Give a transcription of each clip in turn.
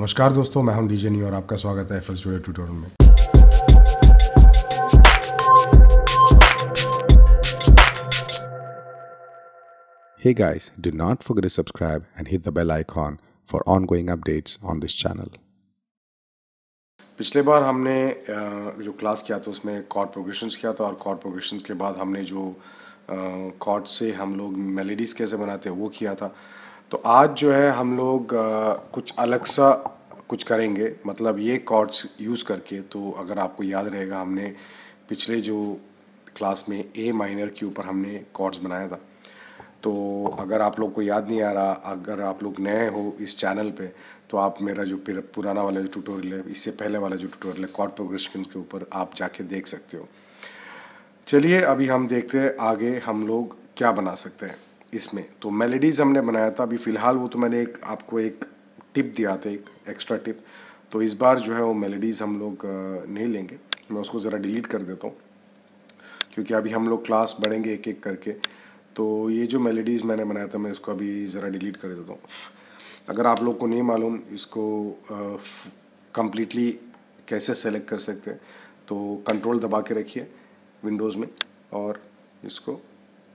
नमस्कार दोस्तों मैं हूँ डीजे नी और आपका स्वागत है एफ़ स्टूडियो ट्यूटोरियल में Hey guys, do not forget to subscribe and hit the bell icon for ongoing updates on this channel. पिछले बार हमने जो क्लास किया था उसमें कॉर्ड प्रोग्रेशंस किया था और कॉर्ड प्रोग्रेशंस के बाद हमने जो कॉर्ड से हम लोग मेलोडीज़ कैसे बनाते हैं वो किया था तो आज जो है हम लोग कुछ अलग सा कुछ करेंगे। मतलब ये कॉर्ड्स यूज़ करके तो अगर आपको याद रहेगा, हमने पिछले जो क्लास में ए माइनर के ऊपर हमने कॉर्ड्स बनाया था। तो अगर आप लोग को याद नहीं आ रहा, अगर आप लोग नए हो इस चैनल पे तो आप मेरा जो पुराना वाला जो ट्यूटोरियल है, इससे पहले वाला जो ट्यूटोरियल है कॉर्ड प्रोग्रेशन के ऊपर आप जाके देख सकते हो। चलिए अभी हम देखते हैं आगे हम लोग क्या बना सकते हैं। इसमें। तो मेलेडीज़ हमने बनाया था। अभी फ़िलहाल वो तो मैंने एक, आपको एक टिप दिया था, एक एक्स्ट्रा टिप तो इस बार जो है वो मेलेडीज़ हम लोग नहीं लेंगे। मैं उसको ज़रा डिलीट कर देता हूँ। क्योंकि अभी हम लोग क्लास बढ़ेंगे एक एक करके। तो ये जो मेलेडीज़ मैंने बनाया था, मैं इसको अभी ज़रा डिलीट कर देता हूँ। अगर आप लोग को नहीं मालूम इसको कम्प्लीटली कैसे सेलेक्ट कर सकते हैं तो कंट्रोल दबा के रखिए विंडोज़ में और इसको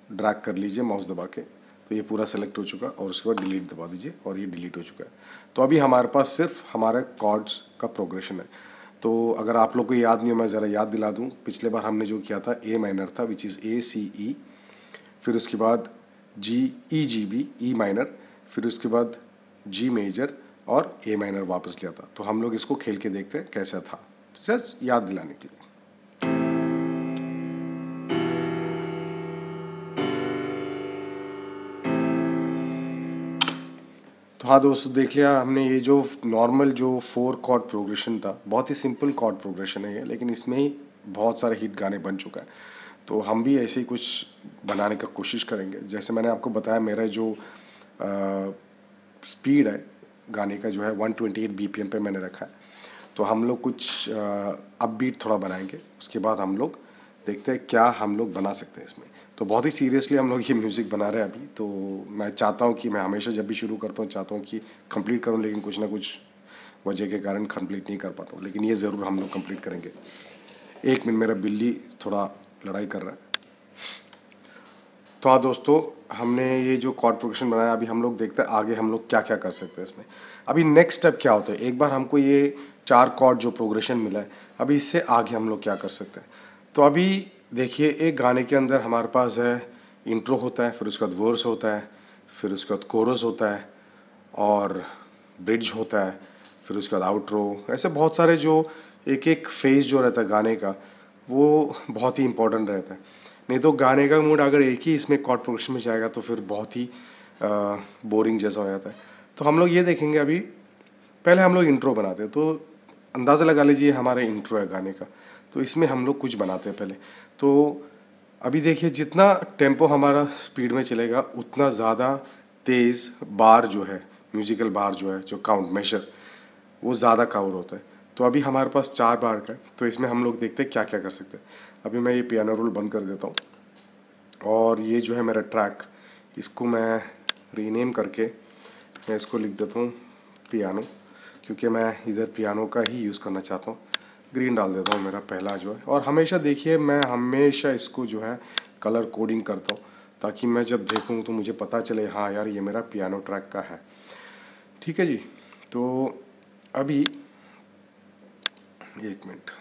ड्रैग कर लीजिए माउस दबा के। तो ये पूरा सेलेक्ट हो चुका और उसके बाद डिलीट दबा दीजिए और ये डिलीट हो चुका है। तो अभी हमारे पास सिर्फ़ हमारे कॉर्ड्स का प्रोग्रेशन है। तो अगर आप लोग को याद नहीं हो, मैं ज़रा याद दिला दूँ। पिछले बार हमने जो किया था ए माइनर था विच इज़ ए सी ई फिर उसके बाद जी ई जी बी ई माइनर फिर उसके बाद जी मेजर और ए माइनर वापस लिया था। तो हम लोग इसको खेल के देखते हैं कैसा था। तो जस्ट याद दिलाने के लिए। तो हाँ दोस्तों देख लिया हमने ये जो नॉर्मल जो फोर कॉर्ड प्रोग्रेशन था बहुत ही सिंपल कॉर्ड प्रोग्रेशन है ये लेकिन इसमें ही बहुत सारे हिट गाने बन चुका है। तो हम भी ऐसे ही कुछ बनाने का कोशिश करेंगे। जैसे मैंने आपको बताया मेरा जो आ, स्पीड है गाने का जो है 128 ट्वेंटी पे मैंने रखा है। तो हम लोग कुछ अपबीट थोड़ा बनाएँगे उसके बाद हम लोग देखते हैं क्या हम लोग बना सकते हैं इसमें। तो बहुत ही सीरियसली हम लोग ये म्यूज़िक बना रहे हैं अभी। तो मैं चाहता हूँ कि मैं हमेशा जब भी शुरू करता हूँ, चाहता हूँ कि कंप्लीट करूँ, लेकिन कुछ ना कुछ वजह के कारण कंप्लीट नहीं कर पाता हूँ। लेकिन ये ज़रूर हम लोग कंप्लीट करेंगे। एक मिनट, मेरा बिल्ली थोड़ा लड़ाई कर रहा है। तो हाँ दोस्तों, हमने ये जो कॉर्ड प्रोग्रेशन बनाया, अभी हम लोग देखते हैं आगे हम लोग क्या क्या कर सकते हैं इसमें। अभी नेक्स्ट स्टेप क्या होता है? एक बार हमको ये चार कॉर्ड जो प्रोग्रेशन मिला है, अभी इससे आगे हम लोग क्या कर सकते हैं? तो अभी देखिए, एक गाने के अंदर हमारे पास है इंट्रो होता है, फिर उसके बाद वर्स होता है, फिर उसके बाद कोरस होता है और ब्रिज होता है, फिर उसके बाद आउटरो ऐसे बहुत सारे जो एक एक फ़ेज़ जो रहता है गाने का, वो बहुत ही इंपॉर्टेंट रहता है। नहीं तो गाने का मूड अगर एक ही इसमें कॉर्ड प्रोग्रेशन में जाएगा तो फिर बहुत ही बोरिंग जैसा हो जाता है। तो हम लोग ये देखेंगे अभी, पहले हम लोग इंट्रो बनाते हैं तो अंदाज़ा लगा लीजिए हमारा इंट्रो है गाने का। तो इसमें हम लोग कुछ बनाते हैं पहले। तो अभी देखिए, जितना टेंपो हमारा स्पीड में चलेगा, उतना ज़्यादा तेज़ बार जो है, म्यूज़िकल बार जो है, जो काउंट मेशर वो ज़्यादा काउर होता है। तो अभी हमारे पास चार बार का तो इसमें हम लोग देखते हैं क्या क्या कर सकते हैं। अभी मैं ये पियानो रोल बंद कर देता हूँ। और ये जो है मेरा ट्रैक इसको मैं रीनेम करके मैं इसको लिख देता हूँ पियानो क्योंकि मैं इधर पियानो का ही यूज़ करना चाहता हूँ। ग्रीन डाल देता हूँ मेरा पहला जो है। और हमेशा देखिए, मैं हमेशा इसको जो है कलर कोडिंग करता हूँ, ताकि मैं जब देखूँ तो मुझे पता चले हाँ यार, ये मेरा पियानो ट्रैक का है। ठीक है जी? तो अभी, एक मिनट।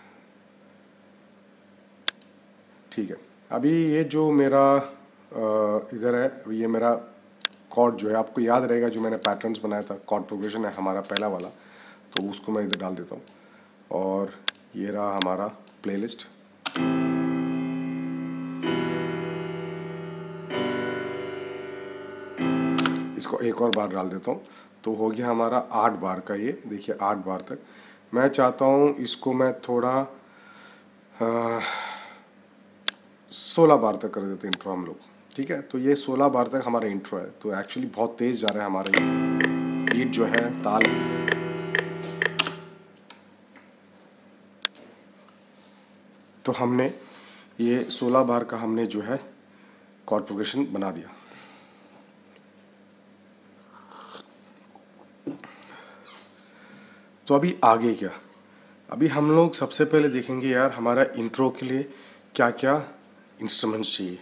ठीक है। अभी ये जो मेरा इधर है, ये मेरा कॉर्ड जो है, आपको याद रहेगा जो मैंने पैटर्न्स बनाया था कॉर्ड प्रोग्रेशन है हमारा पहला वाला तो उसको मैं इधर डाल देता हूँ। और ये रहा हमारा प्लेलिस्ट इसको एक और बार डाल देता हूँ। तो हो गया हमारा आठ बार का ये, देखिए आठ बार तक। मैं चाहता हूँ इसको मैं थोड़ा सोलह बार तक कर देते इंट्रो हम लोग। ठीक है? तो ये सोलह बार तक हमारा इंट्रो है। तो एक्चुअली बहुत तेज़ जा रहा है हमारा बीट जो है, ताल। तो हमने ये 16 बार का हमने जो है कॉर्ड प्रोग्रेशन बना दिया। तो अभी आगे क्या? अभी हम लोग सबसे पहले देखेंगे यार हमारा इंट्रो के लिए क्या क्या इंस्ट्रूमेंट्स चाहिए।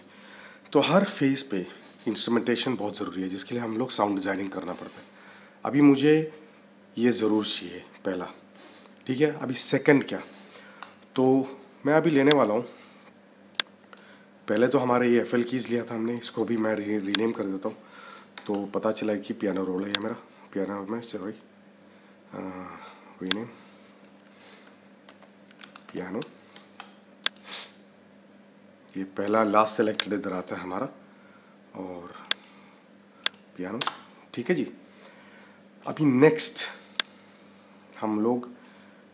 तो हर फ़ेज़ पे इंस्ट्रूमेंटेशन बहुत ज़रूरी है, जिसके लिए हम लोग साउंड डिज़ाइनिंग करना पड़ता है। अभी मुझे ये ज़रूर चाहिए पहला। ठीक है? अभी सेकंड क्या? तो मैं अभी लेने वाला हूँ। पहले तो हमारे ये एफ़ एल कीज़ लिया था हमने, इसको भी मैं रीनेम कर देता हूँ। तो पता चला है कि पियानो रोल है मेरा। पियानो में भाई रीनेम पियानो ये पहला लास्ट सेलेक्टेड इधर आता है हमारा। और पियानो ठीक है जी। अभी नेक्स्ट हम लोग,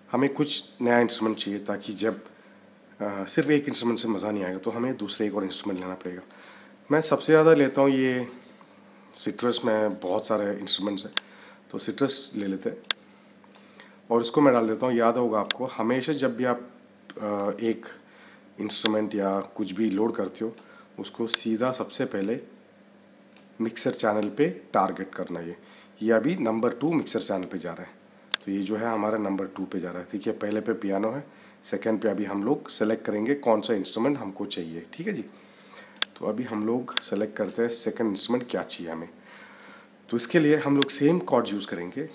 हमें कुछ नया इंस्ट्रूमेंट चाहिए ताकि जब सिर्फ़ एक इंस्ट्रूमेंट से मज़ा नहीं आएगा तो हमें दूसरे एक और इंस्ट्रूमेंट लेना पड़ेगा। मैं सबसे ज़्यादा लेता हूँ ये सिट्रस में बहुत सारे इंस्ट्रूमेंट्स हैं तो सिट्रस ले लेते हैं। और इसको मैं डाल देता हूँ, याद होगा आपको, हमेशा जब भी आप एक इंस्ट्रूमेंट या कुछ भी लोड करते हो, उसको सीधा सबसे पहले मिक्सर चैनल पे टारगेट करना ये। ये अभी नंबर टू मिक्सर चैनल पे जा रहा है। तो ये जो है हमारा नंबर टू पे जा रहा है। ठीक है पहले पे पियानो है सेकंड पे अभी हम लोग सेलेक्ट करेंगे कौन सा इंस्ट्रूमेंट हमको चाहिए, ठीक है जी? तो अभी हम लोग सेलेक्ट करते हैं सेकंड इंस्ट्रूमेंट क्या चाहिए हमें। तो इसके लिए हम लोग सेम कॉर्ड यूज़ करेंगे।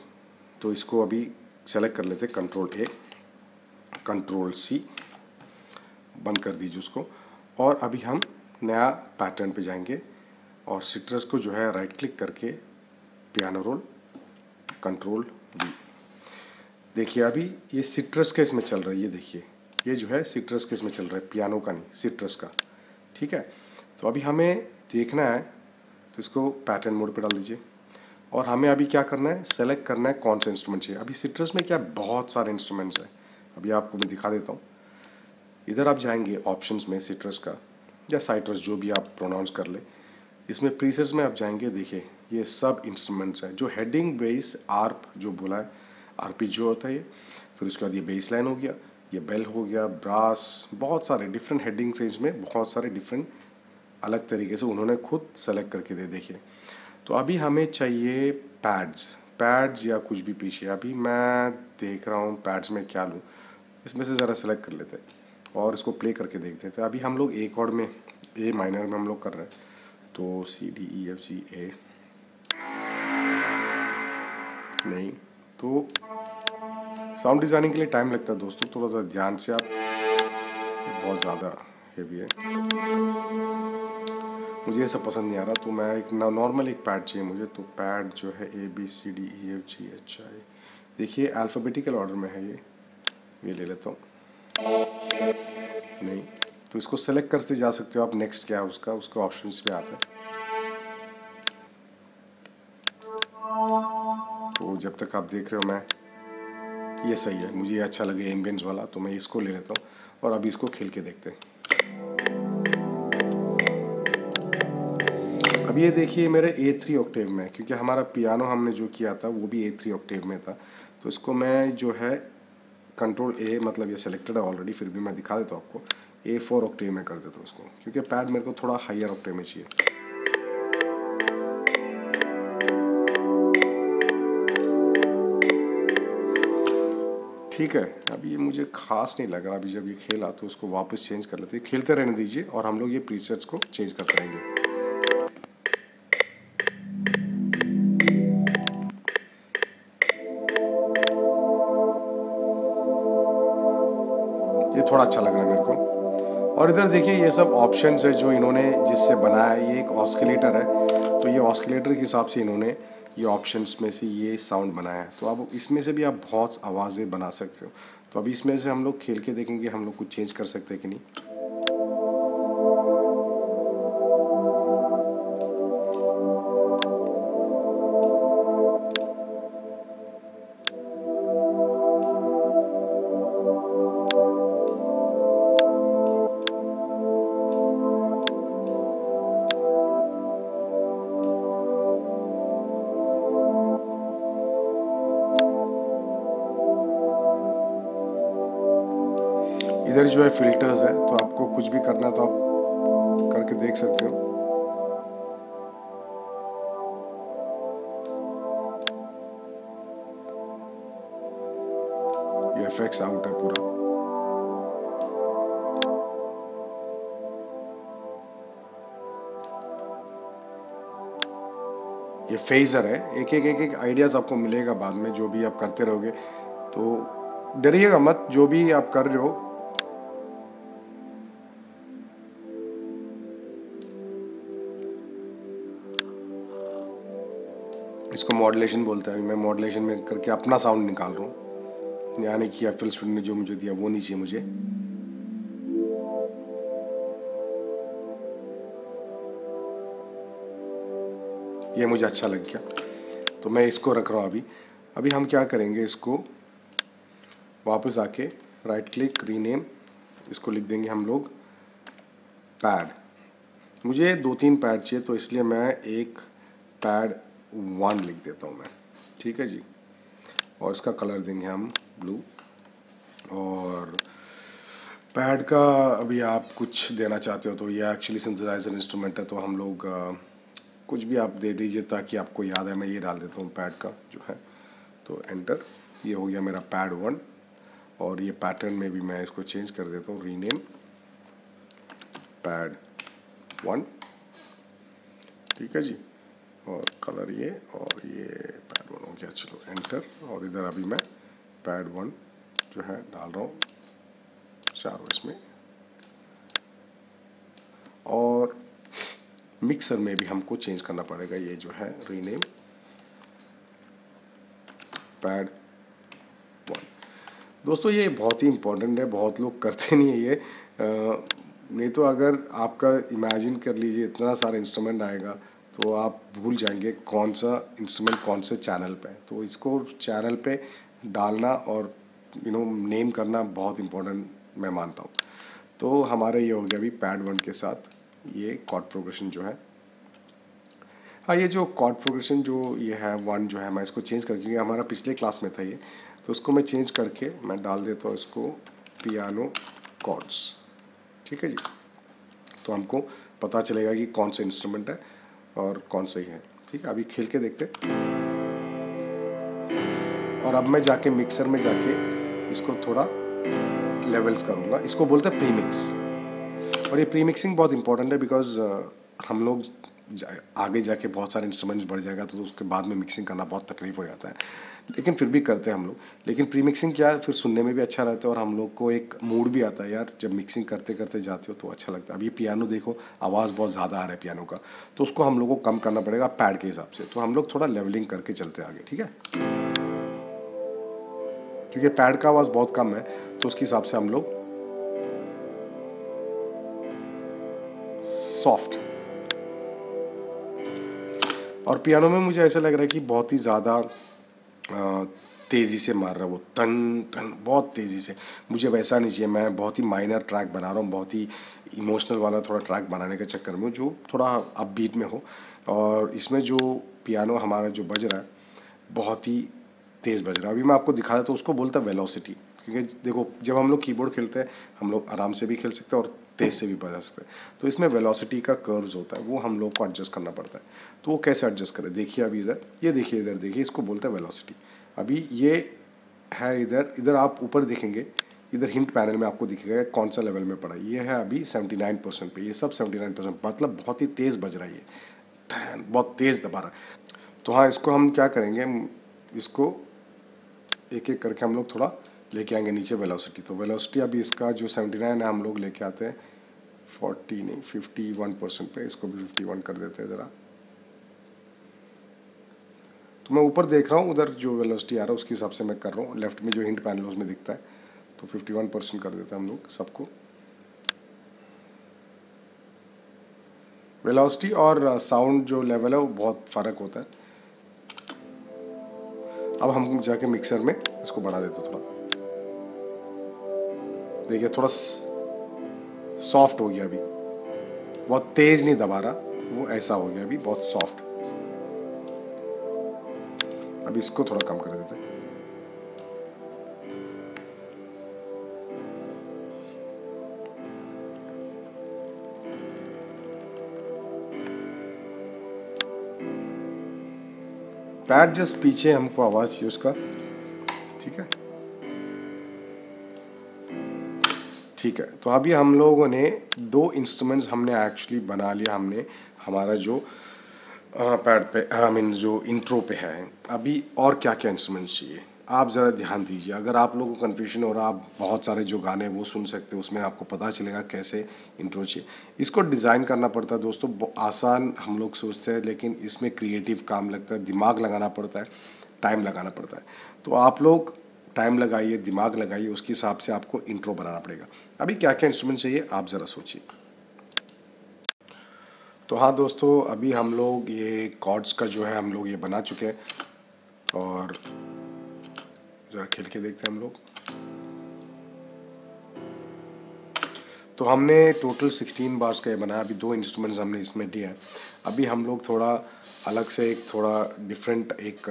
तो इसको अभी सेलेक्ट कर लेते कंट्रोल ए कंट्रोल सी बंद कर दीजिए उसको। और अभी हम नया पैटर्न पे जाएँगे और सिट्रस को जो है राइट क्लिक करके पियानो रोल कंट्रोल वी देखिए, अभी ये सिट्रस का इसमें चल रहा है, ये देखिए। ये जो है सिट्रस के इसमें चल रहा है पियानो का नहीं सिट्रस का। ठीक है? तो अभी हमें देखना है तो इसको पैटर्न मोड पे डाल दीजिए। और हमें अभी क्या करना है? सेलेक्ट करना है कौन सा इंस्ट्रूमेंट चाहिए। अभी सिट्रस में क्या बहुत सारे इंस्ट्रूमेंट्स हैं। अभी आपको मैं दिखा देता हूँ। इधर आप जाएँगे ऑप्शंस में सिट्रस का, या साइट्रस जो भी आप प्रोनाउंस कर ले। इसमें प्रीसेस में आप जाएँगे, देखिए, ये सब इंस्ट्रूमेंट्स हैं। जो हेडिंग बेस आर्प जो बोला है आरपी जो होता है ये फिर उसके बाद ये बेस लाइन हो गया, ये बेल हो गया ब्रास बहुत सारे डिफरेंट हेडिंग रेंज में बहुत सारे डिफरेंट अलग तरीके से उन्होंने खुद सेलेक्ट करके दे देखिए तो अभी हमें चाहिए पैड्स पैड्स या कुछ भी पीछे। अभी मैं देख रहा हूँ पैड्स में क्या लूँ। इसमें से ज़रा सेलेक्ट कर लेते हैं और इसको प्ले करके देखते थे अभी हम लोग ए कॉर्ड में ए माइनर में हम लोग कर रहे हैं। तो सी डी ई एफ़ जी ए नहीं। तो साउंड डिज़ाइनिंग के लिए टाइम लगता है दोस्तों, थोड़ा सा ध्यान से आप बहुत ज़्यादा हेवी है। मुझे ये सब पसंद नहीं आ रहा तो मैं एक नॉर्मल एक पैड चाहिए मुझे तो पैड जो है A B C D E F G H I देखिए अल्फ़ाबेटिकल ऑर्डर में है ये। ये ले लेता हूँ। नहीं तो इसको सेलेक्ट करते जा सकते हो आप नेक्स्ट क्या है उसका, उसके ऑप्शन में आता है। तो जब तक आप देख रहे हो मैं। ये सही है, मुझे ये अच्छा लगे एम्बियंस वाला तो मैं इसको ले लेता हूँ और अभी इसको खेल के देखते हैं। अब ये देखिए मेरे ए थ्री ऑक्टेव में, क्योंकि हमारा पियानो हमने जो किया था, वो भी ए थ्री ऑक्टेव में था। तो इसको मैं जो है कंट्रोल ए मतलब ये सिलेक्टेड है ऑलरेडी फिर भी मैं दिखा देता हूँ आपको। ए फोर ऑक्टेव में कर देता हूँ उसको क्योंकि पैड मेरे को थोड़ा हाइयर ऑक्टेव में चाहिए। ठीक है, अभी ये मुझे खास नहीं लग रहा, अभी जब ये खेला तो उसको वापस चेंज कर लेते खेलते रहने दीजिए और हम लोग ये प्रीसेट्स को चेंज करते रहेंगे। ये थोड़ा अच्छा लग रहा है मेरे को। और इधर देखिए, ये सब ऑप्शंस है जो इन्होंने जिससे बनाया है। ये एक ऑस्किलेटर है तो ये ऑस्किलेटर के हिसाब से इन्होंने ये ऑप्शंस में से ये साउंड बनाया है। तो अब इसमें से भी आप बहुत आवाज़ें बना सकते हो। तो अभी इसमें से हम लोग खेल के देखेंगे, हम लोग कुछ चेंज कर सकते हैं कि नहीं? जो है फिल्टर्स है तो आपको कुछ भी करना है तो आप करके देख सकते हो। ये इफेक्ट्स आउट है पूरा। ये फेजर है। एक एक एक एक आइडियाज़ आपको मिलेगा बाद में, जो भी आप करते रहोगे। तो डरिएगा मत, जो भी आप कर रहे हो इसको मॉडलेशन बोलते हैं। मैं मॉडलेशन में करके अपना साउंड निकाल रहा हूँ। यानी कि एफ़ स्टूडेंट ने जो मुझे दिया, वो नहीं चाहिए मुझे। ये मुझे अच्छा लग गया। तो मैं इसको रख रहा हूँ अभी। अभी हम क्या करेंगे, इसको वापस आके राइट क्लिक रीनेम इसको लिख देंगे हम लोग पैड मुझे दो तीन पैड चाहिए तो इसलिए मैं एक पैड वन लिख देता हूँ मैं। ठीक है जी? और इसका कलर देंगे हम ब्लू और पैड का अभी आप कुछ देना चाहते हो तो ये एक्चुअली सिंथेसाइजर इंस्ट्रूमेंट है तो हम लोग कुछ भी आप दे दीजिए ताकि आपको याद है मैं ये डाल देता हूँ पैड का जो है। तो एंटर ये हो गया मेरा पैड वन और ये पैटर्न में भी मैं इसको चेंज कर देता हूँ रीनेम पैड वन ठीक है जी? और कलर ये और ये पैड वन हो गया। चलो एंटर और इधर अभी मैं पैड वन जो है डाल रहा हूँ चारों इसमें। और मिक्सर में भी हमको चेंज करना पड़ेगा। ये जो है रीनेम पैड वन दोस्तों, ये बहुत ही इम्पोर्टेंट है। बहुत लोग करते नहीं है ये। नहीं तो अगर आपका इमेजिन कर लीजिए, इतना सारा इंस्ट्रूमेंट आएगा। तो आप भूल जाएँगे कौन सा इंस्ट्रूमेंट कौन से चैनल पे तो इसको चैनल पे डालना और यू नो नेम करना बहुत इम्पोर्टेंट मैं मानता हूँ। तो हमारे ये हो गया अभी पैड वन के साथ। ये कॉर्ड प्रोग्रेशन जो है। हाँ ये जो कॉर्ड प्रोग्रेशन जो ये है वन जो है, मैं इसको चेंज कर, क्योंकि हमारा पिछले क्लास में था ये। तो उसको मैं चेंज करके मैं डाल देता हूँ इसको पियानो कॉर्ड्स ठीक है जी? तो हमको पता चलेगा कि कौन सा इंस्ट्रूमेंट है। और कौन सही है? ठीक है अभी खेल के देखते और अब मैं जाके मिक्सर में जाके इसको थोड़ा लेवल्स करूँगा। इसको बोलते हैं प्री मिक्स और ये प्री मिक्सिंग बहुत इंपॉर्टेंट है बिकॉज़ uh, हम लोग आगे जाके बहुत सारे इंस्ट्रूमेंट्स बढ़ जाएगा तो उसके बाद में मिक्सिंग करना बहुत तकलीफ़ हो जाता है। लेकिन फिर भी करते हैं हम लोग। लेकिन प्री मिक्सिंग क्या फिर सुनने में भी अच्छा रहता है और हम लोग को एक मूड भी आता है, यार, जब मिक्सिंग करते करते जाते हो तो अच्छा लगता है। ये पियानो देखो, आवाज़ बहुत ज़्यादा आ रहा है पियानो का तो उसको हम लोग को कम करना पड़ेगा पैड के हिसाब से। तो हम लोग थोड़ा लेवलिंग करके चलते आगे, ठीक है? क्योंकि पैड का आवाज़ बहुत कम है तो उसके हिसाब से हम लोग सॉफ्ट और पियानो में मुझे ऐसा लग रहा है कि बहुत ही ज़्यादा तेज़ी से मार रहा है वो। तन तन बहुत तेज़ी से। मुझे वैसा नहीं चाहिए। मैं बहुत ही माइनर ट्रैक बना रहा हूँ। बहुत ही इमोशनल वाला थोड़ा ट्रैक बनाने के चक्कर में जो थोड़ा अप बीट में हो। और इसमें जो पियानो हमारा जो बज रहा है, बहुत ही तेज़ बज रहा है। अभी मैं आपको दिखा देता हूँ, उसको बोलता वेलोसिटी क्योंकि देखो, जब हम लोग कीबोर्ड खेलते हैं, हम लोग आराम से भी खेल सकते हैं और तेज़ से भी बजा सकते हैं। तो इसमें वेलोसिटी का कर्व्स होता है, वो हम लोग को एडजस्ट करना पड़ता है। तो वो कैसे एडजस्ट करें? देखिए अभी इधर, ये देखिए इधर, देखिए, इसको बोलते हैं वेलोसिटी अभी ये है इधर इधर आप ऊपर देखेंगे, इधर हिंट पैनल में आपको दिखेगा कौन सा लेवल में पड़ा ये है अभी 79 परसेंट पर ये सब 79 परसेंट मतलब बहुत ही तेज़ बज रहा है ये। बहुत तेज़ दबा रहा है। तो हाँ इसको हम क्या करेंगे? इसको एक एक करके हम लोग थोड़ा लेके आएँगे नीचे वेलोसिटी तो वेलोसिटी अभी इसका जो 79 है, हम लोग लेके आते हैं 40 नहीं 51 परसेंट पे। इसको भी 51 कर देते हैं ज़रा। तो मैं ऊपर देख रहा हूँ, उधर जो वेलोसिटी आ रहा है, उसके हिसाब से मैं कर रहा हूँ। लेफ़्ट में जो हिंट पैनल उसमें दिखता है तो 51 परसेंट कर देते हैं हम लोग सबको। वेलोसिटी और साउंड जो लेवल है, वो बहुत फ़र्क होता है। अब हम जाके मिक्सर में इसको बढ़ा देते थोड़ा। देखिए, थोड़ा सॉफ्ट हो गया अभी। बहुत तेज नहीं दबा रहा, वो ऐसा हो गया अभी, बहुत सॉफ्ट अब इसको थोड़ा कम कर देते हैं। पैर जस्ट पीछे हमको आवाज़ चाहिए उसका। ठीक है। तो अभी हम लोगों ने दो इंस्ट्रूमेंट्स हमने एक्चुअली बना लिया, हमने हमारा जो पैड पे आई मीन जो इंट्रो पे है। अभी और क्या क्या इंस्ट्रूमेंट्स चाहिए? आप ज़रा ध्यान दीजिए। अगर आप लोगों को कन्फ्यूज़न हो रहा, आप बहुत सारे जो गाने वो सुन सकते हो, उसमें आपको पता चलेगा कैसे इंट्रो चाहिए। इसको डिज़ाइन करना पड़ता है दोस्तों आसान हम लोग सोचते हैं, लेकिन इसमें क्रिएटिव काम लगता है, दिमाग लगाना पड़ता है टाइम लगाना पड़ता है। तो आप लोग टाइम लगाइए, दिमाग लगाइए, उसके हिसाब से आपको इंट्रो बनाना पड़ेगा। अभी क्या क्या इंस्ट्रूमेंट चाहिए, आप ज़रा सोचिए। तो हाँ दोस्तों, अभी हम लोग ये कॉर्ड्स का जो है, हम लोग ये बना चुके हैं। और ज़रा खेल के देखते हैं हम लोग। तो हमने टोटल 16 बार्स का ये बनाया, अभी दो इंस्ट्रूमेंट्स हमने इसमें दिया है। अभी हम लोग थोड़ा अलग से एक, थोड़ा डिफरेंट एक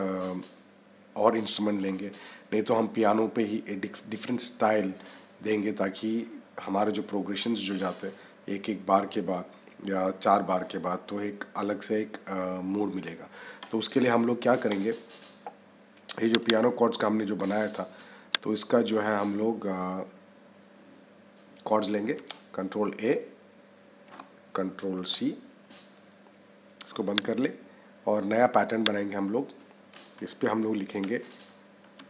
और इंस्ट्रूमेंट लेंगे। नहीं तो हम पियानो पे ही एक डिफरेंट स्टाइल देंगे ताकि हमारे जो प्रोग्रेशंस जो जाते हैं, एक एक बार के बाद या चार बार के बाद तो एक अलग से एक मूड मिलेगा। तो उसके लिए हम लोग क्या करेंगे, ये जो पियानो कॉर्ड्स का हमने जो बनाया था तो इसका जो है हम लोग कॉर्ड्स लेंगे। कंट्रोल ए कंट्रोल सी इसको बंद कर ले। और नया पैटर्न बनाएँगे हम लोग। इस पर हम लोग लिखेंगे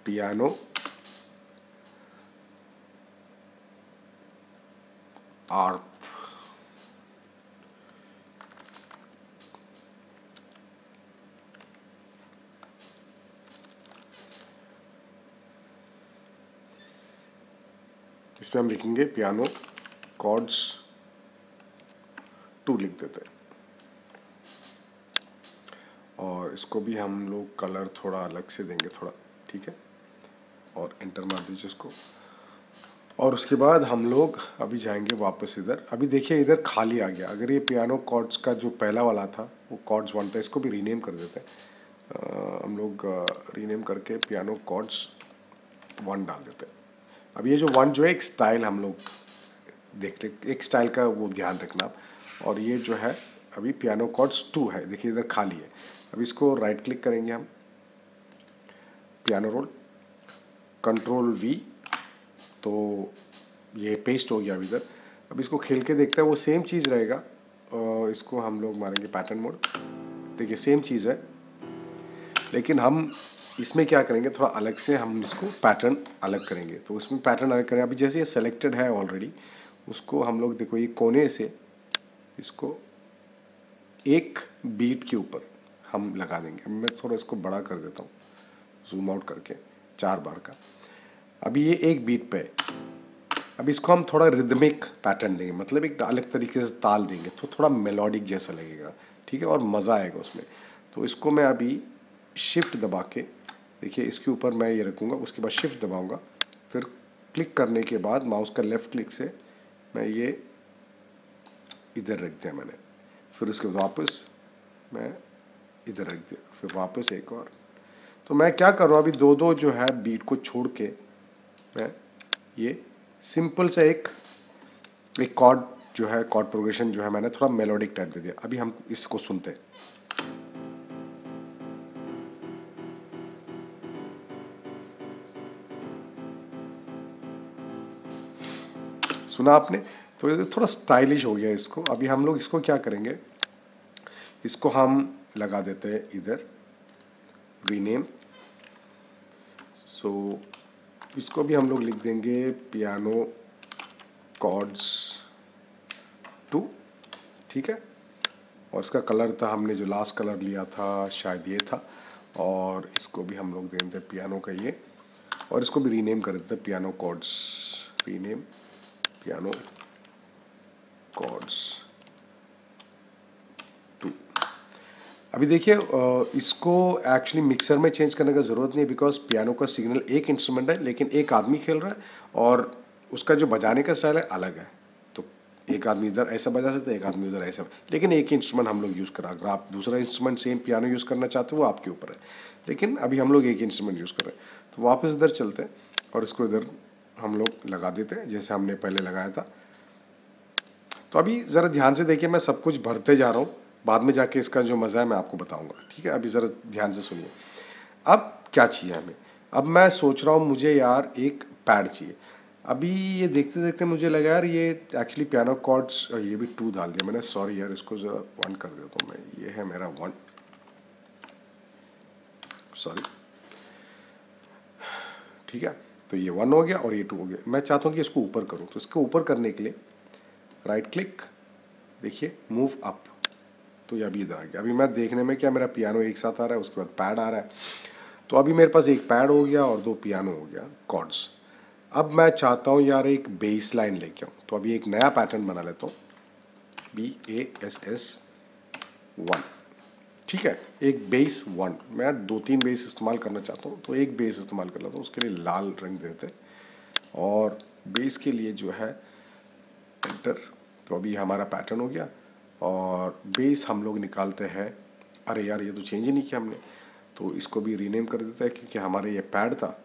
पियानो आर्प इस पर हम लिखेंगे पियानो कॉर्ड्स टू लिख देते हैं। और इसको भी हम लोग कलर थोड़ा अलग से देंगे थोड़ा, ठीक है? और एंटर मार दीजिए उसको। और उसके बाद हम लोग अभी जाएँगे वापस इधर। अभी देखिए, इधर खाली आ गया। अगर ये पियानो कॉर्ड्स का जो पहला वाला था, वो कॉर्ड्स वन था, इसको भी रीनेम कर देते हैं। हम लोग रीनेम करके पियानो कॉर्ड्स वन डाल देते हैं। अब ये जो वन जो है, एक स्टाइल हम लोग देख ले एक स्टाइल का वो ध्यान रखना। और ये जो है, अभी पियानो कॉर्ड्स टू है। देखिए, इधर खाली है। अब इसको राइट क्लिक करेंगे हम। पियानो रोल कंट्रोल वी तो ये पेस्ट हो गया अभी इधर। अब इसको खेल के देखते हैं, वो सेम चीज़ रहेगा। इसको हम लोग मारेंगे पैटर्न मोड देखिए सेम चीज़ है। लेकिन हम इसमें क्या करेंगे, थोड़ा अलग से हम इसको पैटर्न अलग करेंगे। तो उसमें पैटर्न अलग करें। अभी जैसे ये सेलेक्टेड है ऑलरेडी उसको हम लोग देखो, ये कोने से इसको एक बीट के ऊपर हम लगा देंगे। मैं थोड़ा इसको बड़ा कर देता हूँ जूम आउट करके। चार बार का। अभी ये एक बीट पे अब इसको हम थोड़ा रिदमिक पैटर्न देंगे मतलब एक अलग तरीके से ताल देंगे तो थोड़ा मेलोडिक जैसा लगेगा, ठीक है? और मज़ा आएगा उसमें। तो इसको मैं अभी शिफ्ट दबा के, देखिए, इसके ऊपर मैं ये रखूँगा, उसके बाद शिफ्ट दबाऊँगा। फिर क्लिक करने के बाद माउस का लेफ़्ट क्लिक से मैं ये इधर रख दिया मैंने। फिर उसके वापस मैं इधर रख दिया। फिर वापस एक और। तो मैं क्या कर रहा हूँ? अभी दो दो जो है बीट को छोड़ के मैं ये सिंपल से एक एक कॉर्ड जो है कॉर्ड प्रोग्रेशन जो है मैंने थोड़ा मेलोडिक टाइप दे दिया। अभी हम इसको सुनते हैं। सुना आपने? तो थोड़ा स्टाइलिश हो गया इसको। अभी हम लोग इसको क्या करेंगे? इसको हम लगा देते हैं इधर। रीनेम सो so, इसको भी हम लोग लिख देंगे पियानो कॉर्ड्स टू ठीक है? और इसका कलर था हमने जो लास्ट कलर लिया था शायद ये था। और इसको भी हम लोग दे देते पियानो का ये। और इसको भी रीनेम कर देते piano chords rename piano chords two अभी देखिए इसको एक्चुअली मिक्सर में चेंज करने का ज़रूरत नहीं है बिकॉज़ पियानो का सिग्नल एक इंस्ट्रूमेंट है, लेकिन एक आदमी खेल रहा है और उसका जो बजाने का स्टाइल है अलग है। तो एक आदमी इधर ऐसा बजा सकता है, एक आदमी उधर ऐसा। लेकिन एक ही इंस्ट्रूमेंट हम लोग यूज़ करा अगर आप दूसरा इंस्ट्रूमेंट सेम पियानो यूज़ करना चाहते हो, वो आपके ऊपर है। लेकिन अभी हम लोग एक इंस्ट्रूमेंट यूज़ कर तो वापस इधर चलते हैं और इसको इधर हम लोग लगा देते हैं, जैसे हमने पहले लगाया था। तो अभी ज़रा ध्यान से देखिए, मैं सब कुछ भरते जा रहा हूँ। बाद में जाके इसका जो मज़ा है मैं आपको बताऊँगा। ठीक है? अभी ज़रा ध्यान से सुनिए। अब क्या चाहिए हमें? अब मैं सोच रहा हूँ मुझे यार एक पैड चाहिए। अभी ये देखते देखते मुझे लगा यार ये एक्चुअली पियानो कॉर्ड्स ये भी टू डाल दिया मैंने। सॉरी यार, इसको ज़रा वन कर देता हूँ मैं। ये है मेरा वन सॉरी ठीक है? तो ये वन हो गया और ये टू हो गया। मैं चाहता हूँ कि इसको ऊपर करूँ। तो इसको ऊपर करने के लिए राइट क्लिक देखिए मूव अप तो ये अभी इधर आ गया। अभी मैं देखने में क्या मेरा पियानो एक साथ आ रहा है, उसके बाद पैड आ रहा है। तो अभी मेरे पास एक पैड हो गया और दो पियानो हो गया कॉर्ड्स अब मैं चाहता हूँ यार एक बेस लाइन लेके आऊँ। तो अभी एक नया पैटर्न बना लेता हूँ। B A S S one ठीक है? एक बेस वन मैं दो तीन बेस इस्तेमाल करना चाहता हूँ तो एक बेस इस्तेमाल कर लेता हूँ, उसके लिए लाल रंग देते और बेस के लिए जो है एंटर तो अभी हमारा पैटर्न हो गया। और बेस हम लोग निकालते हैं। अरे यार, ये तो चेंज ही नहीं किया हमने। तो इसको भी रीनेम कर देता है, क्योंकि हमारे ये पैड था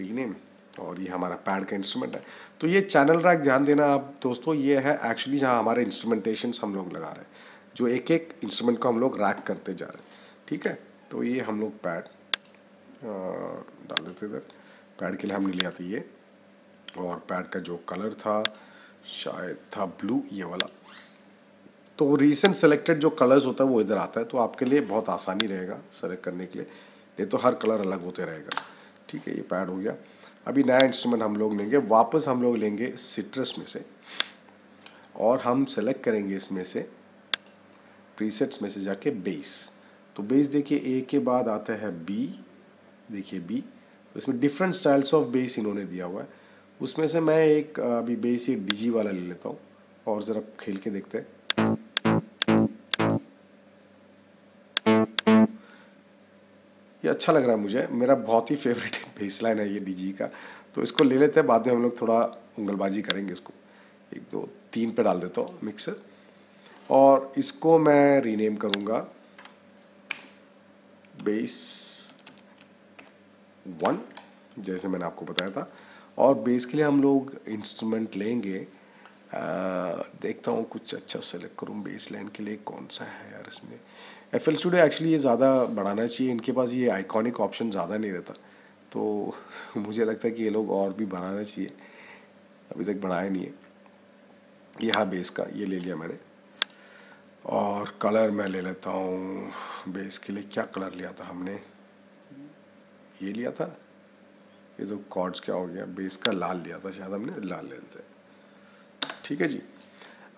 रीनेम और ये हमारा पैड का इंस्ट्रूमेंट है। तो ये चैनल रैक ध्यान देना आप दोस्तों, ये है एक्चुअली जहाँ हमारे इंस्ट्रूमेंटेशन हम लोग लगा रहे हैं, जो एक एक इंस्ट्रूमेंट को हम लोग रैक करते जा रहे हैं। ठीक है? तो ये हम लोग पैड डाल देते इधर। पैड के लिए हमने लिया था ये। और पैड का जो कलर था, शायद था ब्लू ये वाला। तो रिसेंट सेलेक्टेड जो कलर्स होता है वो इधर आता है तो आपके लिए बहुत आसानी रहेगा सेलेक्ट करने के लिए। नहीं तो हर कलर अलग होते रहेगा। ठीक है, ये पैड हो गया। अभी नया इंस्ट्रूमेंट हम लोग लेंगे, वापस हम लोग लेंगे सिट्रस में से। और हम सेलेक्ट करेंगे इसमें से प्रीसेट्स में से जाके बेस तो बेस देखिए ए के बाद आता है बी देखिए बी तो इसमें डिफरेंट स्टाइल्स ऑफ़ बेस इन्होंने दिया हुआ है। उसमें से मैं एक, अभी बेस एक डीजी वाला ले लेता हूँ। और ज़रा खेल के देखते हैं। ये अच्छा लग रहा है मुझे। मेरा बहुत ही फेवरेट बेस लाइन है ये डीजी का। तो इसको ले लेते हैं बाद में हम लोग थोड़ा उंगलबाजी करेंगे इसको। एक दो तीन पे डाल देता हूँ मिक्सर और इसको मैं रीनेम करूँगा बेस वन जैसे मैंने आपको बताया था। और बेस के लिए हम लोग इंस्ट्रूमेंट लेंगे। आ, देखता हूँ कुछ अच्छा सेलेक्ट करूँ। बेस लाइन के लिए कौन सा है यार इसमें? एफ़ एल स्टूडियो एक्चुअली ये ज़्यादा बढ़ाना चाहिए। इनके पास ये आइकॉनिक ऑप्शन ज़्यादा नहीं रहता। तो मुझे लगता है कि ये लोग और भी बढ़ाना चाहिए। अभी तक बढ़ाया नहीं है। ये हाँ बेस का, ये ले लिया मैंने। और कलर मैं ले लेता हूँ। बेस के लिए क्या कलर लिया था हमने? ये लिया था? ये तो कॉर्ड्स क्या हो गया। बेस का लाल लिया था शायद हमने। लाल ले लेते ठीक है जी?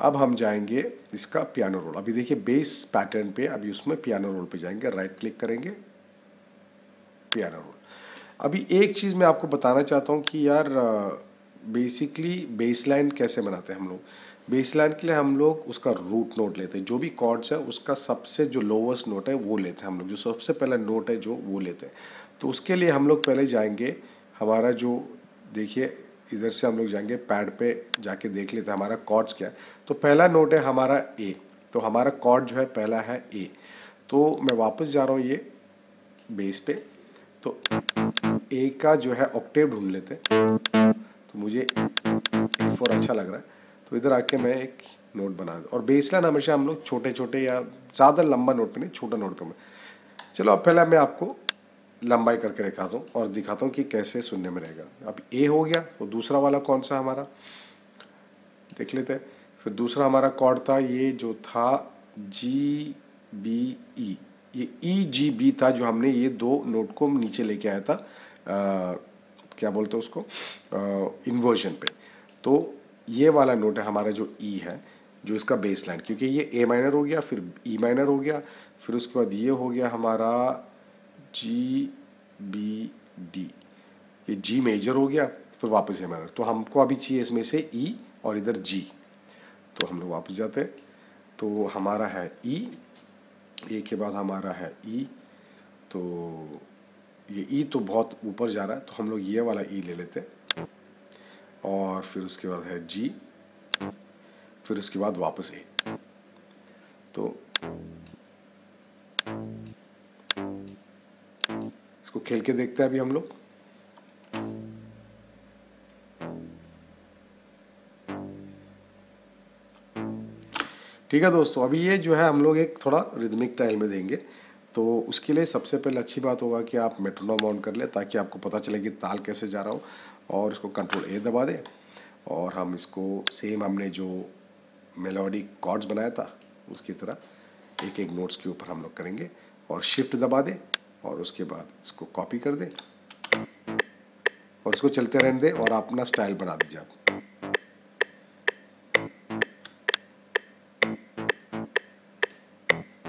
अब हम जाएँगे इसका पियानो रोल अभी देखिए बेस पैटर्न पे अभी उसमें पियानो रोल पे जाएँगे. राइट क्लिक करेंगे पियानो रोल अभी एक चीज़ मैं आपको बताना चाहता हूँ कि यार बेसिकली बेस लाइन कैसे बनाते हैं हम लोग? बेस लाइन के लिए हम लोग उसका रूट नोट लेते हैं. जो भी कॉर्ड्स है, उसका सबसे जो लोवेस्ट नोट है, वो लेते हैं हम लोग. जो सबसे पहला नोट है, जो वो लेते हैं. तो उसके लिए हम लोग पहले जाएँगे. हमारा जो, देखिए इधर से हम लोग जाएँगे, पैड पे जाके देख लेते हैं हमारा कॉर्ड्स क्या है। तो पहला नोट है हमारा ए तो हमारा कॉर्ड जो है पहला है ए। तो मैं वापस जा रहा हूँ ये बेस पे। तो ए का जो है ऑक्टेव ढूंढ लेते हैं। तो मुझे ए फोर अच्छा लग रहा है। तो इधर आके मैं एक नोट बना और बेसलाइन हमेशा हम लोग छोटे छोटे या ज़्यादा लंबा नोट पे नहीं, छोटा नोट पे। मैं चलो अब पहला मैं आपको लंबाई करके दिखाता हूँ और दिखाता हूँ कि कैसे सुनने में रहेगा। अब ए हो गया तो दूसरा वाला कौन सा हमारा? देख लेते हैं। फिर दूसरा हमारा कॉर्ड था ये जो था जी बी ई ये ई जी बी था जो हमने ये दो नोट को नीचे लेके आया था आ, क्या बोलते हैं उसको? इन्वर्जन पे। तो ये वाला नोट है हमारा जो ई e है जो इसका बेस लाइन क्योंकि ये ए माइनर हो गया फिर ई e माइनर हो गया फिर उसके बाद ये हो गया हमारा जी बी डी ये जी मेजर हो गया फिर वापस ए माइनर तो हमको अभी चाहिए इसमें से ई e और इधर जी तो हम लोग वापस जाते हैं। तो हमारा है ई e, ए के बाद हमारा है ई e, तो ये ई तो बहुत ऊपर जा रहा है तो हम लोग ये वाला ई ले लेते हैं। और फिर उसके बाद है जी फिर उसके बाद वापस ए तो इसको खेल के देखते हैं अभी हम लोग। ठीक है दोस्तों, अभी ये जो है हम लोग एक थोड़ा रिदमिक टाइल में देंगे। तो उसके लिए सबसे पहले अच्छी बात होगा कि आप मेट्रोनोम ऑन कर ले ताकि आपको पता चले कि ताल कैसे जा रहा हो और इसको कंट्रोल ए दबा दें। और हम इसको सेम हमने जो मेलोडिक कॉर्ड्स बनाया था, उसकी तरह एक एक नोट्स के ऊपर हम लोग करेंगे। और शिफ्ट दबा दें। और उसके बाद इसको कॉपी कर दे और इसको चलते रहने दे और अपना स्टाइल बना दीजिए आप।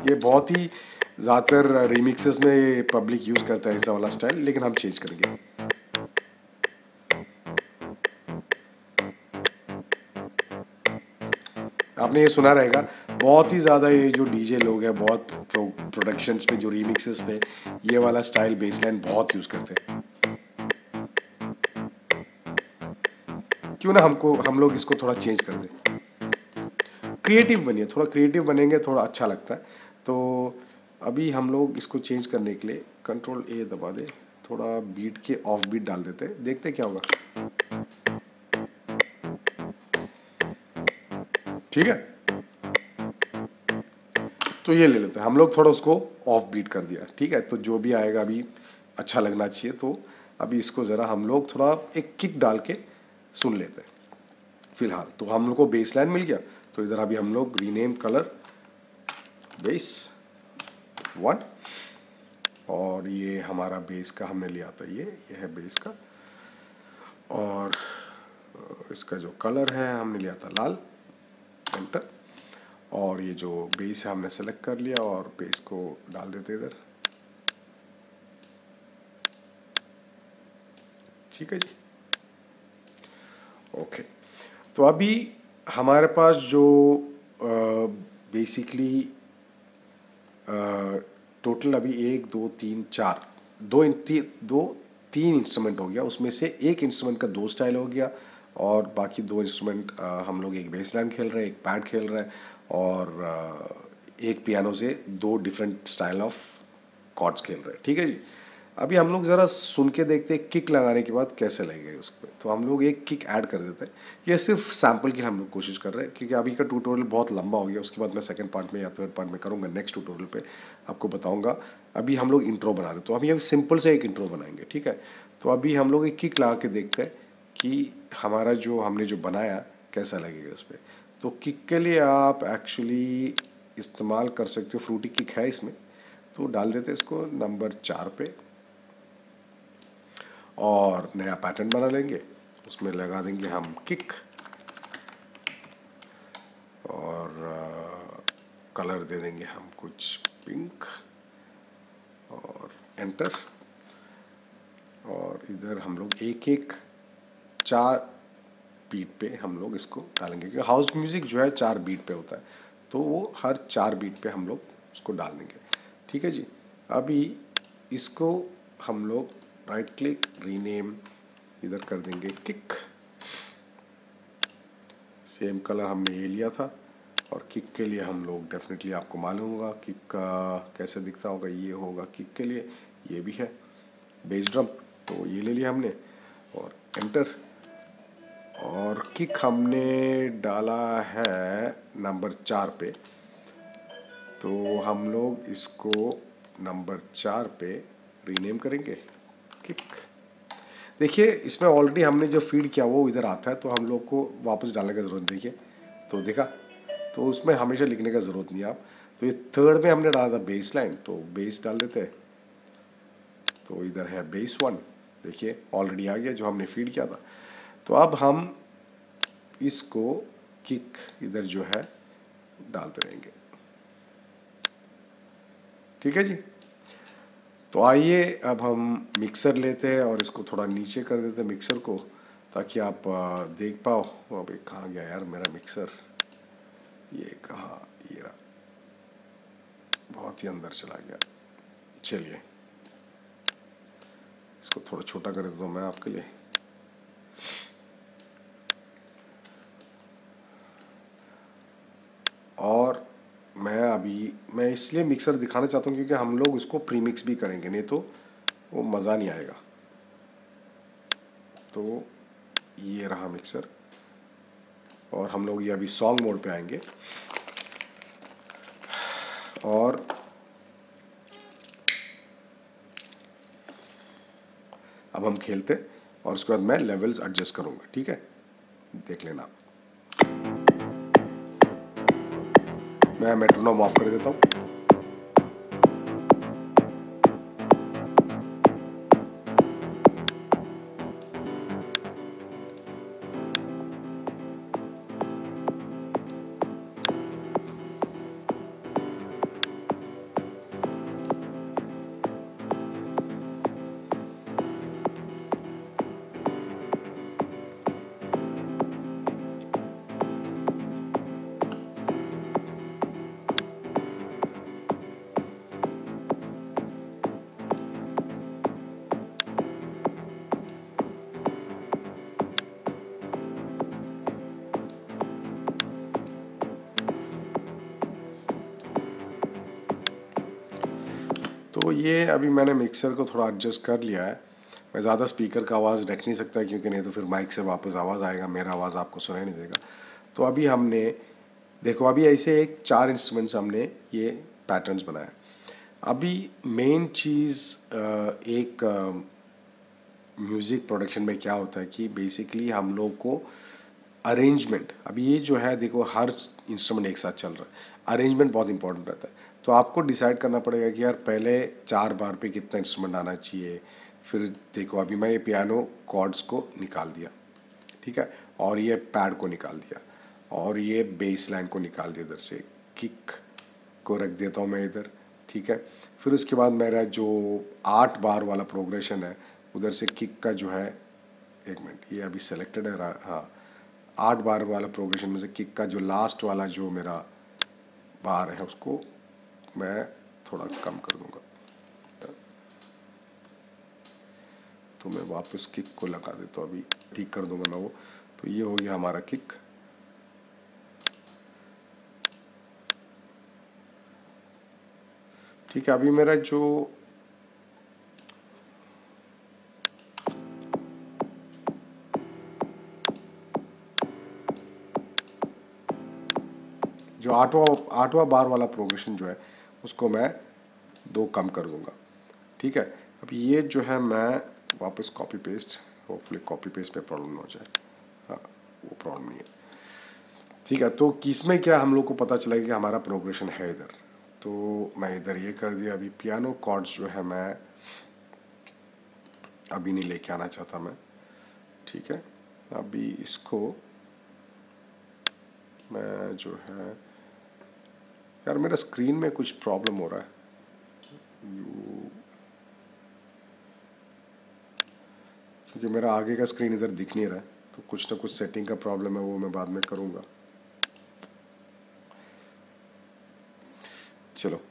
ये बहुत ही ज़्यादातर रिमिक्सेस में पब्लिक यूज़ करता है ऐसा वाला स्टाइल लेकिन हम चेंज करेंगे। आपने ये सुना रहेगा बहुत ही ज़्यादा ये जो डीजे लोग हैं बहुत प्रो, प्रोडक्शंस पे जो रीमिक्सेस पे ये वाला स्टाइल बेसलाइन बहुत यूज़ करते हैं। क्यों ना हमको हम लोग इसको थोड़ा चेंज कर दें। क्रिएटिव बनिए थोड़ा क्रिएटिव बनेंगे थोड़ा अच्छा लगता है। तो अभी हम लोग इसको चेंज करने के लिए कंट्रोल ए दबा दे थोड़ा बीट के ऑफ़ बीट डाल देते हैं देखते क्या होगा। ठीक है? तो ये ले लेते हैं। हम लोग थोड़ा उसको ऑफ़ बीट कर दिया, ठीक है? तो जो भी आएगा अभी अच्छा लगना चाहिए तो अभी इसको ज़रा हम लोग थोड़ा एक किक डाल के सुन लेते हैं, फ़िलहाल। तो हम लोग को बेस लाइन मिल गया तो इधर अभी हम लोग रीनेम कलर बेस वन और ये हमारा बेस का हमने लिया था ये ये है बेस का। और इसका जो कलर है, हमने लिया था लाल। एंटर और ये जो बेस है हमने सेलेक्ट कर लिया और बेस को डाल देते इधर। ठीक है जी? ओके तो अभी हमारे पास जो बेसिकली टोटल अभी एक दो तीन चार दो ती, दो तीन इंस्ट्रूमेंट हो गया। उसमें से एक इंस्ट्रूमेंट का दो स्टाइल हो गया। और बाकी दो इंस्ट्रूमेंट हम लोग एक बेस लाइन खेल रहे हैं, एक पैड खेल रहे हैं और एक पियानो से दो डिफरेंट स्टाइल ऑफ़ कॉर्ड्स खेल रहे हैं। ठीक है जी? अभी हम लोग ज़रा सुन के देखते हैं किक लगाने के बाद कैसे लगेगा उसको। तो हम लोग एक किक ऐड कर देते हैं। ये सिर्फ़ सैंपल की हम लोग कोशिश कर रहे हैं, क्योंकि अभी का ट्यूटोरियल बहुत लंबा हो गया, उसके बाद मैं सेकंड पार्ट में या थर्ड पार्ट में करूँगा नेक्स्ट ट्यूटोरियल पे आपको बताऊँगा। अभी हम लोग इंट्रो बना रहे तो अभी हम सिंपल से एक इंट्रो बनाएँगे, ठीक है? तो अभी हम लोग एक किक लगा के देखते हैं। कि हमारा जो हमने जो बनाया, कैसा लगेगा उस पर तो किक के लिए आप एक्चुअली इस्तेमाल कर सकते हो फ्रूटी किक है इसमें। तो डाल देते इसको नंबर चार पे। और नया पैटर्न बना लेंगे। उसमें लगा देंगे हम किक और कलर दे देंगे हम कुछ पिंक और एंटर और इधर हम लोग एक एक चार बीट पे हम लोग इसको डालेंगे, क्योंकि हाउस म्यूज़िक जो है चार बीट पे होता है। तो वो हर चार बीट पे हम लोग उसको डाल देंगे। ठीक है जी? अभी इसको हम लोग राइट क्लिक रीनेम इधर कर देंगे किक सेम कलर हमने ये लिया था, और किक के लिए हम लोग डेफिनेटली आपको मालूम होगा किक का कैसे दिखता होगा, ये होगा किक के लिए, ये भी है। बेस ड्रम तो ये ले लिया हमने, और एंटर और किक हमने डाला है नंबर चार पे। तो हम लोग इसको नंबर चार पे रीनेम करेंगे। किक। देखिए, इसमें ऑलरेडी हमने जो फ़ीड किया वो इधर आता है तो हम लोग को वापस डालने का ज़रूरत देखिए। तो देखा तो उसमें हमेशा लिखने का ज़रूरत नहीं आप तो ये थर्ड में हमने डाला था बेस लाइन तो बेस डाल देते हैं। तो इधर है बेस वन देखिए ऑलरेडी आ गया जो हमने फ़ीड किया था। तो अब हम इसको किक इधर जो है डालते रहेंगे। ठीक है जी? तो आइए अब हम मिक्सर लेते हैं और इसको थोड़ा नीचे कर देते हैं मिक्सर को, ताकि आप देख पाओ। अभी कहाँ गया यार मेरा मिक्सर ये कहा, ये रहा। बहुत ही अंदर चला गया। चलिए। इसको थोड़ा छोटा कर देता हूँ मैं आपके लिए। और मैं अभी, मैं इसलिए मिक्सर दिखाना चाहता हूँ क्योंकि हम लोग उसको प्रीमिक्स भी करेंगे, नहीं तो वो मज़ा नहीं आएगा। तो ये रहा मिक्सर और हम लोग ये अभी सॉन्ग मोड पे आएँगे। और अब हम खेलते। और उसके बाद मैं लेवल्स एडजस्ट करूँगा, ठीक है? देख लेना। आप मैं मेट्रोनोम ऑफ़ कर देता हूँ। तो ये अभी मैंने मिक्सर को थोड़ा एडजस्ट कर लिया है। मैं ज़्यादा स्पीकर का आवाज़ रख नहीं सकता, क्योंकि नहीं तो फिर माइक से वापस आवाज़ आएगा, मेरा आवाज़ आपको सुनाई नहीं देगा। तो अभी हमने, देखो, अभी ऐसे एक चार इंस्ट्रूमेंट्स हमने ये पैटर्न्स बनाए। अभी मेन चीज़ एक म्यूज़िक प्रोडक्शन में क्या होता है कि बेसिकली हम लोग को अरेंजमेंट अभी ये जो है, देखो, हर इंस्ट्रूमेंट एक साथ चल रहा है। अरेंजमेंट बहुत इंपॉर्टेंट रहता है। तो आपको डिसाइड करना पड़ेगा कि यार पहले चार बार पे कितना इंस्ट्रूमेंट आना चाहिए, फिर देखो अभी मैं ये पियानो कॉर्ड्स को निकाल दिया, ठीक है? और ये पैड को निकाल दिया, और ये बेस लाइन को निकाल दिया इधर से किक को रख देता हूँ मैं इधर, ठीक है? फिर उसके बाद मेरा जो आठ बार वाला प्रोग्रेशन है, उधर से किक का जो है, एक मिनट ये अभी सेलेक्टेड है हाँ आठ बार वाला प्रोग्रेशन में से किक का जो लास्ट वाला जो मेरा बार है उसको मैं थोड़ा कम कर दूँगा। तो मैं वापस किक को लगा देता हूँ, अभी ठीक कर दूँगा मैं वो। तो ये हो गया हमारा किक। ठीक है, अभी मेरा जो जो आठवा, आठवां बार वाला प्रोग्रेशन जो है उसको मैं दो कम कर दूँगा। ठीक है? अब ये जो है मैं वापस copy paste hopefully copy paste पे प्रॉब्लम ना हो जाए। हाँ वो प्रॉब्लम नहीं है। ठीक है? तो किसमें क्या हम लोग को पता चला कि हमारा प्रोग्रेशन है इधर? तो मैं इधर ये कर दिया। अभी पियानो कॉर्ड्स जो है मैं अभी नहीं लेके आना चाहता मैं। ठीक है? अभी इसको मैं जो है यार, मेरा स्क्रीन में कुछ प्रॉब्लम हो रहा है। क्योंकि मेरा आगे का स्क्रीन इधर दिख नहीं रहा है तो कुछ ना कुछ सेटिंग का प्रॉब्लम है, वो मैं बाद में करूँगा। चलो।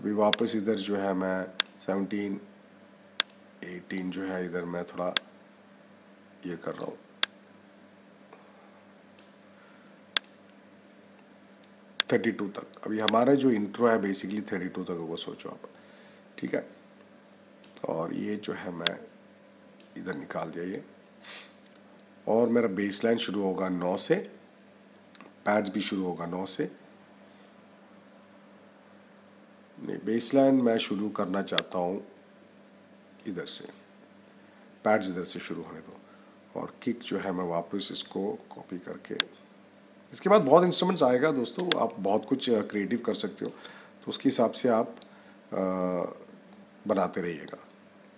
अभी वापस इधर जो है, मैं सेवनटीन एटीन जो है, इधर मैं थोड़ा ये कर रहा हूँ। थर्टी टू तक। अभी हमारा जो इंट्रो है बेसिकली थर्टी टू तक वो सोचो आप। ठीक है? और ये जो है, मैं इधर निकाल दिया ये। और मेरा बेस लाइन शुरू होगा नौ से। पैड्स भी शुरू होगा नौ से। नहीं बेस लाइन मैं शुरू करना चाहता हूँ इधर से। पैड्स इधर से शुरू होने दो। और किक जो है मैं वापस इसको कॉपी करके। इसके बाद बहुत इंस्ट्रूमेंट्स आएगा दोस्तों आप बहुत कुछ क्रिएटिव कर सकते हो। तो उसके हिसाब से आप आ, बनाते रहिएगा।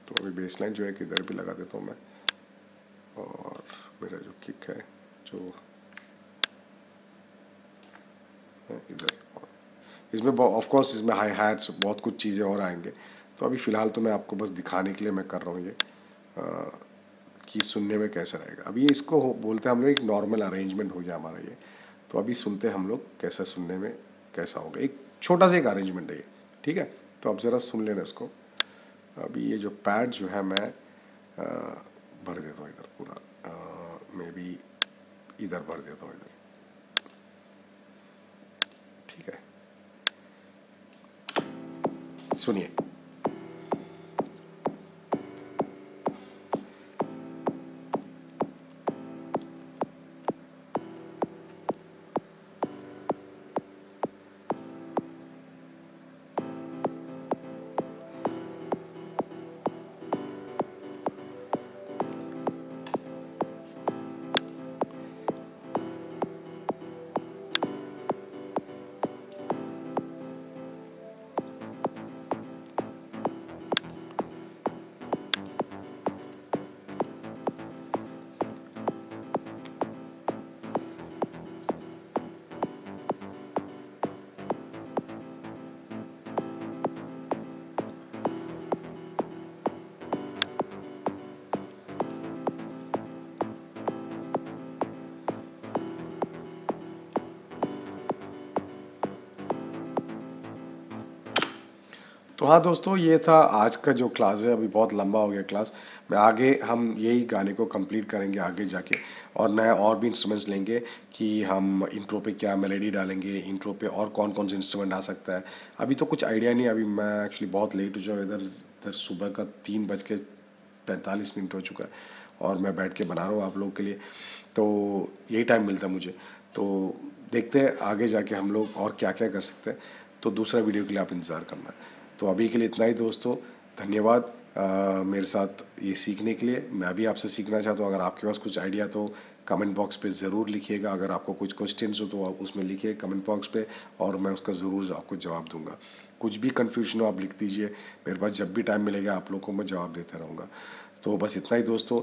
तो अभी बेस लाइन जो है किधर भी लगा देता हूँ मैं। और मेरा जो किक है जो इधर इसमें ऑफ़ कोर्स इसमें हाई हैट्स बहुत कुछ चीज़ें और आएँगे। तो अभी फ़िलहाल तो मैं आपको बस दिखाने के लिए मैं कर रहा हूँ ये। कि सुनने में कैसा रहेगा। अभी ये इसको बोलते हैं हम लोग एक नॉर्मल अरेंजमेंट हो गया हमारा ये। तो अभी सुनते हैं हम लोग कैसा सुनने में कैसा होगा। एक छोटा सा एक अरेंजमेंट है ये ठीक है? तो अब ज़रा सुन लेना इसको। अभी ये जो पैड जो है मैं आ, भर देता हूँ इधर पूरा। मे बी इधर भर देता हूँ इधर। ठीक है? सुनिए। हाँ दोस्तों, ये था आज का जो क्लास है। अभी बहुत लंबा हो गया क्लास मैं आगे हम यही गाने को कंप्लीट करेंगे आगे जाके और नया और भी इंस्ट्रूमेंट्स लेंगे कि हम इंट्रो पे क्या मेलेडी डालेंगे इंट्रो पे और कौन कौन से इंस्ट्रूमेंट आ सकता है। अभी तो कुछ आइडिया नहीं अभी मैं एक्चुअली बहुत लेट हो जाऊँ इधर इधर सुबह का तीन बज के पैंतालीस मिनट हो चुका है और मैं बैठ के बना रहा हूँ आप लोगों के लिए। तो यही टाइम मिलता है मुझे। तो देखते हैं आगे जाके हम लोग और क्या क्या कर सकते हैं। तो दूसरा वीडियो के लिए आप इंतज़ार करना। तो अभी के लिए इतना ही दोस्तों। धन्यवाद मेरे साथ ये सीखने के लिए। मैं भी आपसे सीखना चाहता हूँ। अगर आपके पास कुछ आइडिया तो कमेंट बॉक्स पे ज़रूर लिखिएगा। अगर आपको कुछ क्वेश्चंस हो तो आप उसमें लिखिए कमेंट बॉक्स पे और मैं उसका ज़रूर आपको जवाब दूँगा। कुछ भी कन्फ्यूज़न हो आप लिख दीजिए। मेरे पास जब भी टाइम मिलेगा आप लोग को मैं जवाब देता रहूँगा। तो बस इतना ही दोस्तों।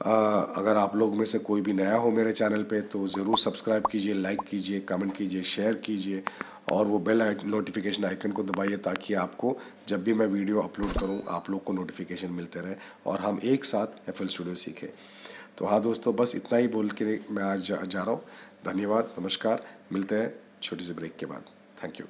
आ, अगर आप लोग में से कोई भी नया हो मेरे चैनल पे तो ज़रूर सब्सक्राइब कीजिए लाइक कीजिए कमेंट कीजिए शेयर कीजिए। और वो बेल नोटिफिकेशन आइकन को दबाइए ताकि आपको जब भी मैं वीडियो अपलोड करूँ आप लोग को नोटिफिकेशन मिलते रहे और हम एक साथ एफएल स्टूडियो सीखें। तो हाँ दोस्तों बस इतना ही बोल के मैं आज जा, जा रहा हूँ। धन्यवाद नमस्कार मिलते हैं छोटी सी ब्रेक के बाद। Thank you